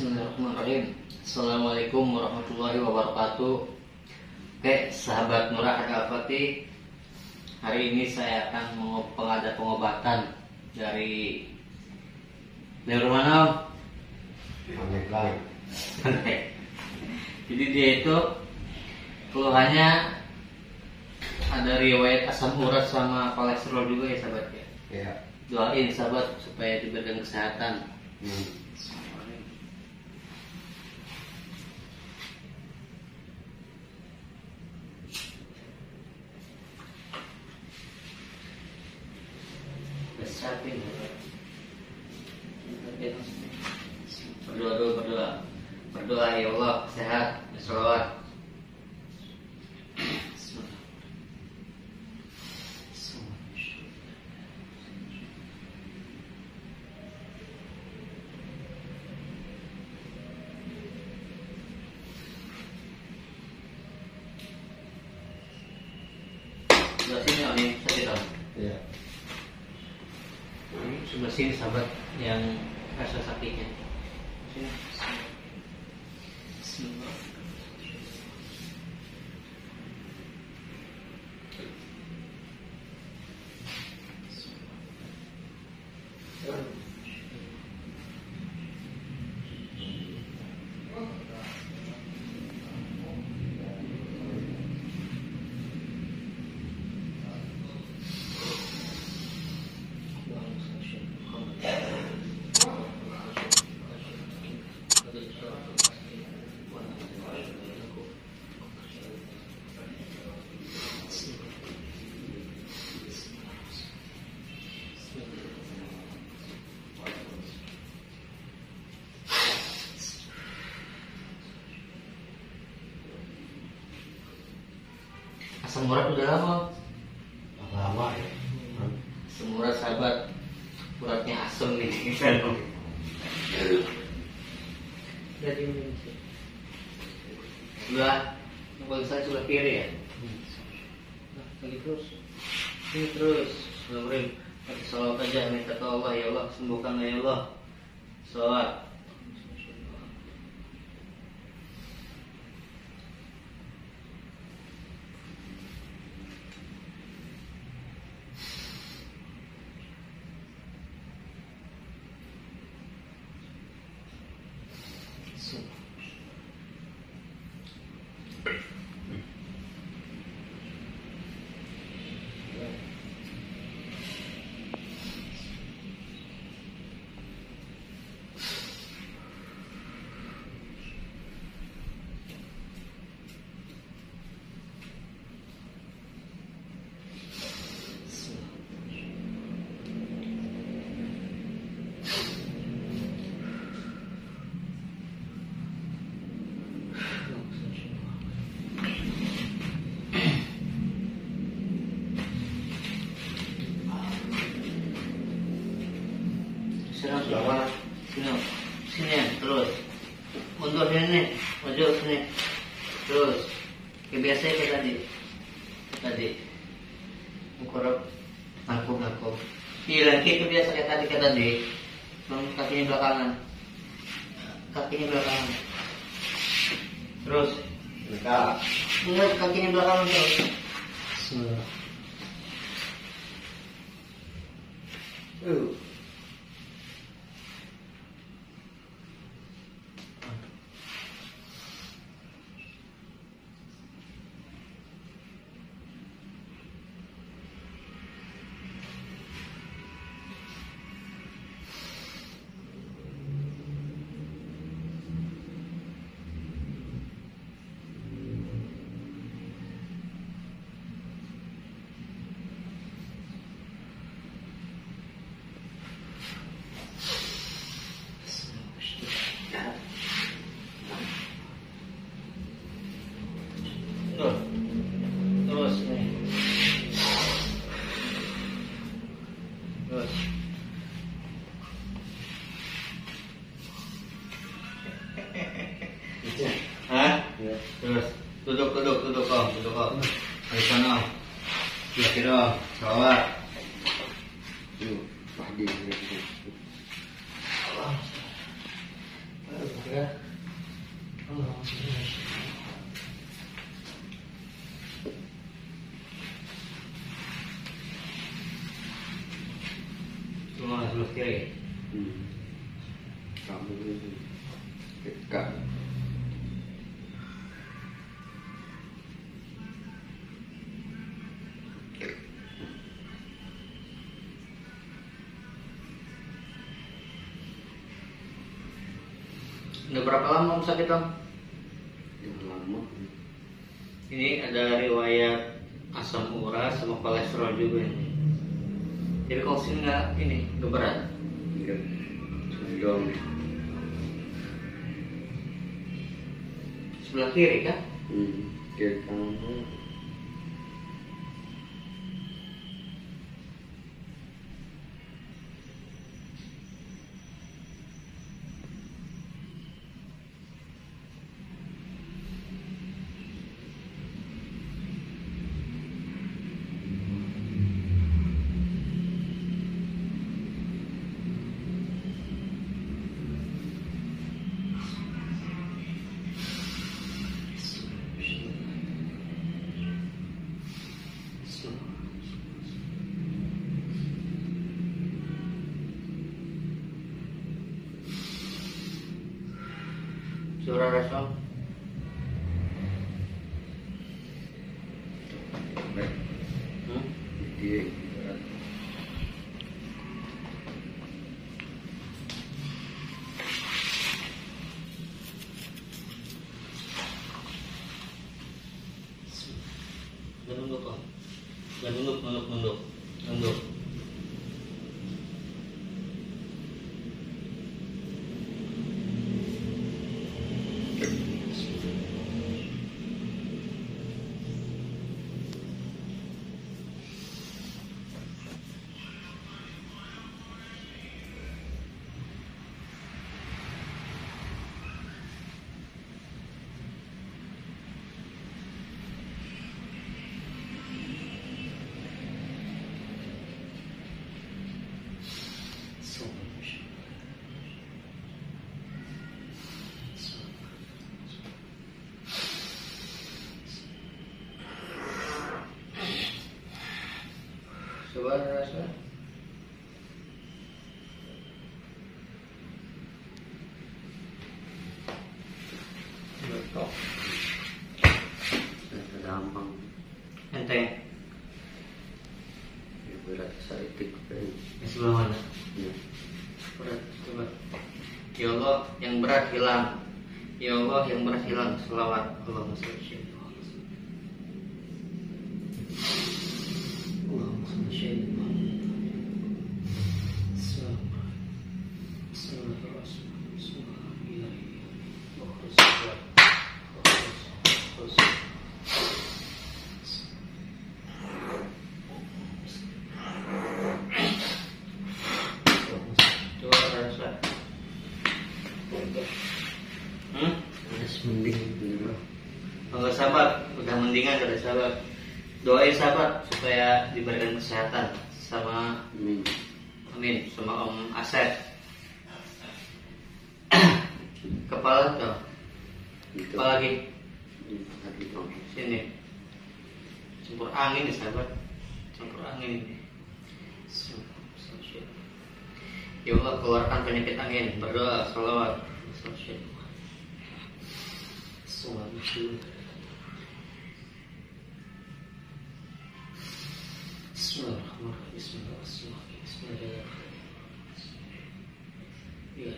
Bismillahirrahmanirrahim Assalamualaikum warahmatullahi wabarakatuh Oke, sahabat murah Al-Fatih Hari ini saya akan mengada pengobatan dari dari mana? Jadi dia itu keluhannya ada riwayat asam urat sama kolesterol juga ya sahabat ya. Ya. Doain sahabat supaya diberikan kesehatan. Hmm. Besar ini. Berdoa dulu berdoa. Berdoa ya Allah sehat, bersolawat. Ini. Ya. Sebelah sini sahabat yang rasa sakitnya. Sini. Asam urat udah lama. Lama ya. Asam urat sahabat. Uratnya asam nih. Jadi sebelah kalau saya sebelah kiri ya. Nah, lagi terus. Ini terus. Bismillahirrahmanirrahim. Salawat aja minta ke Allah ya Allah sembuhkan ya Allah. Salawat. Sini sini terus. Mundur sini maju sini. Terus. Kayak biasa ya kayak tadi. Tadi mengkorok ngaku ngaku iya kayak biasa kayak tadi kayak tadi. Kakinya belakangan. Kakinya belakangan. Terus. Dekat. Enggak, kakinya belakangan terus. Bismillah. Uh. personal ya quiero probar Cuma harus kiri. cảm ơn, itu dekat. Om sakit lama. Ini ada riwayat asam urat sama kolesterol juga ini. Jadi kalau sini nggak ini nggak berat. Enggak. Sedang. Sebelah kiri kan? Hmm. Kiri kamu. Marshall. Right. Hmm? 58. Rasa. Betul. Gampang. Enteng. Ya berat saya tikpen. Yang sebelah mana? Ya. Berat. Coba. Ya Allah, yang berat hilang. Ya Allah, yang berat hilang. Selawat. Allahumma sholli mending bener. Kalau sahabat, udah mendingan dari sahabat. Doain sahabat supaya diberikan kesehatan sama Amin. Amin sama Om Asep. Kepala tuh, Itu. apa lagi? Dong. Sini. Campur angin nih sahabat. Campur angin. Ya Allah keluarkan penyakit angin. Berdoa, salawat. Bismillahirrahmanirrahim. Bismillahirrahmanirrahim. Bismillahirrahmanirrahim. Ya.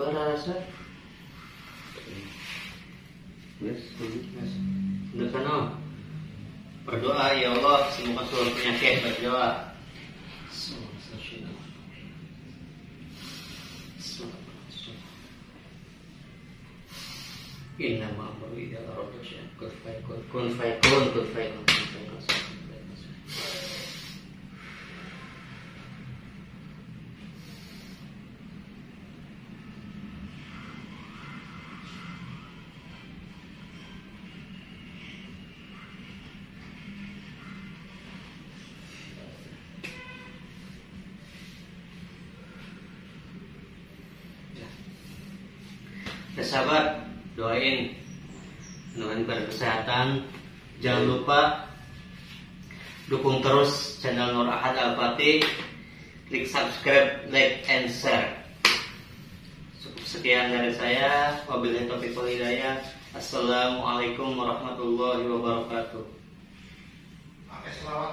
Coba rasa. Yes, Udah sana. Berdoa ya Allah sembuhkan seluruh penyakit berdoa. Inna kun kun kun kun fayakun Ya sahabat, doain mudah pada kesehatan. Jangan lupa dukung terus channel Nur Ahad Al Fatih. Klik subscribe, like, and share. Cukup sekian dari saya. Wabillahi taufiq wal hidayah. Assalamualaikum warahmatullahi wabarakatuh. Pakai selawat.